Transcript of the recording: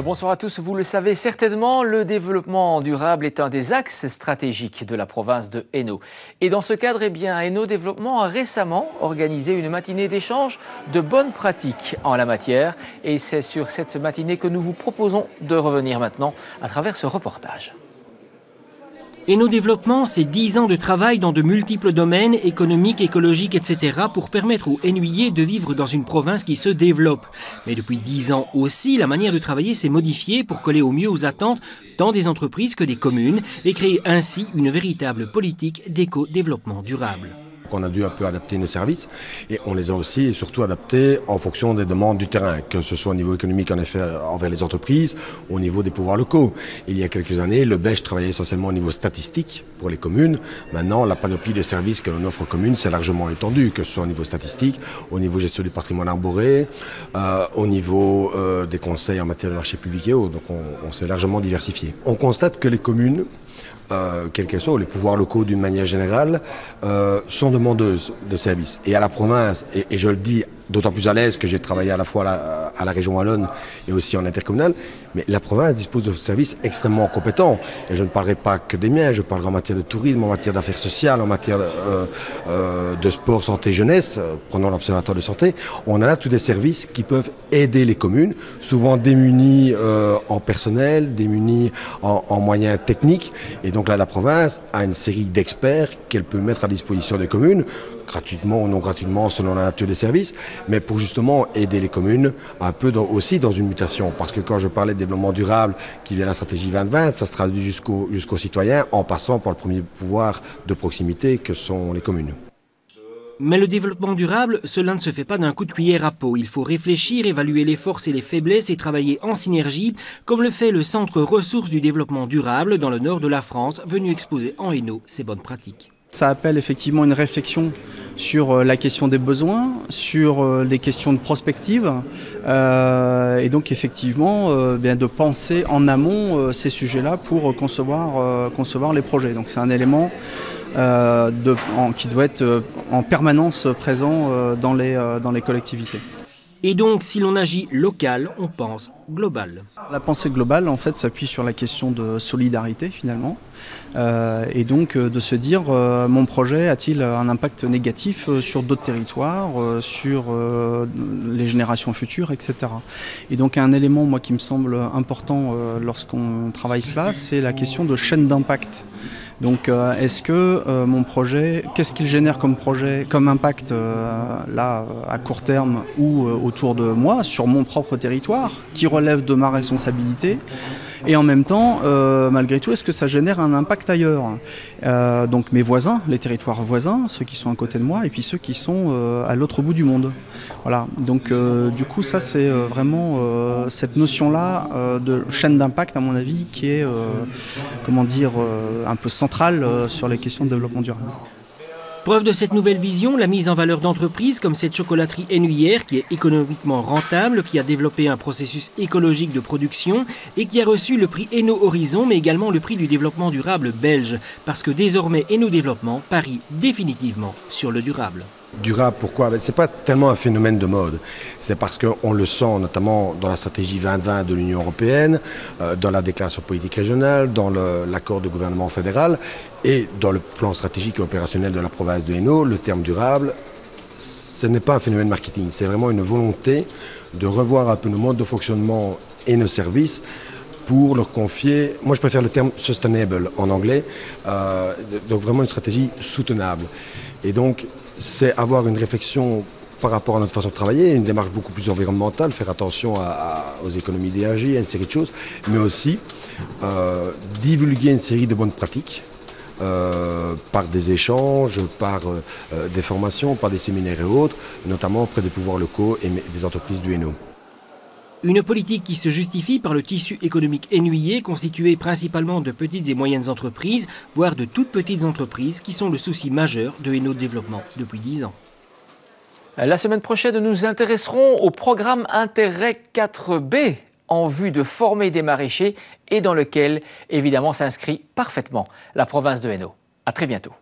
Euh, bonsoir à tous. Vous le savez certainement, le développement durable est un des axes stratégiques de la province de Hainaut. Et dans ce cadre, eh bien, Hainaut Développement a récemment organisé une matinée d'échange de bonnes pratiques en la matière. Et c'est sur cette matinée que nous vous proposons de revenir maintenant à travers ce reportage. Et nos développements, c'est 10 ans de travail dans de multiples domaines, économiques, écologiques, etc., pour permettre aux Hainouillers de vivre dans une province qui se développe. Mais depuis 10 ans aussi, la manière de travailler s'est modifiée pour coller au mieux aux attentes tant des entreprises que des communes et créer ainsi une véritable politique d'éco-développement durable qu'on a dû un peu adapter nos services et on les a aussi et surtout adaptés en fonction des demandes du terrain, que ce soit au niveau économique en effet envers les entreprises, au niveau des pouvoirs locaux. Il y a quelques années, le BEJ travaillait essentiellement au niveau statistique pour les communes. Maintenant, la panoplie de services que l'on offre aux communes s'est largement étendue, que ce soit au niveau statistique, au niveau gestion du patrimoine arboré, euh, au niveau euh, des conseils en matière de marché public et autres. Donc on, on s'est largement diversifié. On constate que les communes euh, quels qu'elles soient, les pouvoirs locaux d'une manière générale, euh, sont demandeuses de services. Et à la province, et je le dis d'autant plus à l'aise que j'ai travaillé à la fois à la, région Wallonne et aussi en intercommunal. Mais la province dispose de services extrêmement compétents. Et je ne parlerai pas que des miens, je parlerai en matière de tourisme, en matière d'affaires sociales, en matière euh, euh, de sport, santé, jeunesse. Euh, prenons l'observatoire de santé. On a là tous des services qui peuvent aider les communes, souvent démunis en personnel, démunis en, en, moyens techniques. Et donc là, la province a une série d'experts qu'elle peut mettre à disposition des communes gratuitement ou non gratuitement selon la nature des services, mais pour justement aider les communes un peu aussi dans une mutation. Parce que quand je parlais de développement durable qui vient de la stratégie 2020, ça se traduit jusqu'aux jusqu'aux citoyens en passant par le premier pouvoir de proximité que sont les communes. Mais le développement durable, cela ne se fait pas d'un coup de cuillère à peau. Il faut réfléchir, évaluer les forces et les faiblesses et travailler en synergie, comme le fait le Centre Ressources du développement durable dans le nord de la France, venu exposer en Hainaut ses bonnes pratiques. Ça appelle effectivement une réflexion sur euh, la question des besoins, sur euh, les questions de prospective, euh, et donc effectivement bien de penser en amont ces sujets-là pour concevoir, les projets. Donc c'est un élément qui doit être en permanence présent dans les collectivités. Et donc, si l'on agit local, on pense global. La pensée globale, en fait, s'appuie sur la question de solidarité, finalement. Euh, et donc, euh, de se dire, euh, mon projet a-t-il un impact négatif sur d'autres territoires, sur les générations futures, etc. Et donc, un élément, moi, qui me semble important lorsqu'on travaille cela, c'est la question de chaîne d'impact. Donc euh, est-ce que euh, mon projet, qu'est-ce qu'il génère comme projet, comme impact euh, là à court terme ou autour de moi, sur mon propre territoire, qui relève de ma responsabilité? Et en même temps, euh, malgré tout, est-ce que ça génère un impact ailleurs? Euh, Donc mes voisins, les territoires voisins, ceux qui sont à côté de moi, et puis ceux qui sont euh, à l'autre bout du monde. Voilà. Donc du coup, ça c'est vraiment cette notion-là de chaîne d'impact, à mon avis, qui est, comment dire, un peu centrale sur les questions de développement durable. Preuve de cette nouvelle vision, la mise en valeur d'entreprises comme cette chocolaterie Ennuyère qui est économiquement rentable, qui a développé un processus écologique de production et qui a reçu le prix Eno Horizon mais également le prix du développement durable belge parce que désormais Eno Développement parie définitivement sur le durable. Durable, pourquoi? Ce n'est pas tellement un phénomène de mode. C'est parce qu'on le sent notamment dans la stratégie 2020 de l'Union européenne, euh, dans la déclaration politique régionale, dans l'accord de gouvernement fédéral et dans le plan stratégique et opérationnel de la province de Hainaut. Le terme durable, ce n'est pas un phénomène marketing, c'est vraiment une volonté de revoir un peu nos modes de fonctionnement et nos services pour leur confier, moi je préfère le terme sustainable en anglais, euh, donc vraiment une stratégie soutenable. Et donc c'est avoir une réflexion par rapport à notre façon de travailler, une démarche beaucoup plus environnementale, faire attention aux économies d'énergie, à une série de choses, mais aussi euh, divulguer une série de bonnes pratiques euh, par des échanges, par euh, des formations, par des séminaires et autres, notamment auprès des pouvoirs locaux et des entreprises du Hainaut. Une politique qui se justifie par le tissu économique ennuyé, constitué principalement de petites et moyennes entreprises, voire de toutes petites entreprises, qui sont le souci majeur de Hainaut Développement depuis 10 ans. La semaine prochaine, nous nous intéresserons au programme Intérêt 4B en vue de former des maraîchers et dans lequel, évidemment, s'inscrit parfaitement la province de Hainaut. À très bientôt.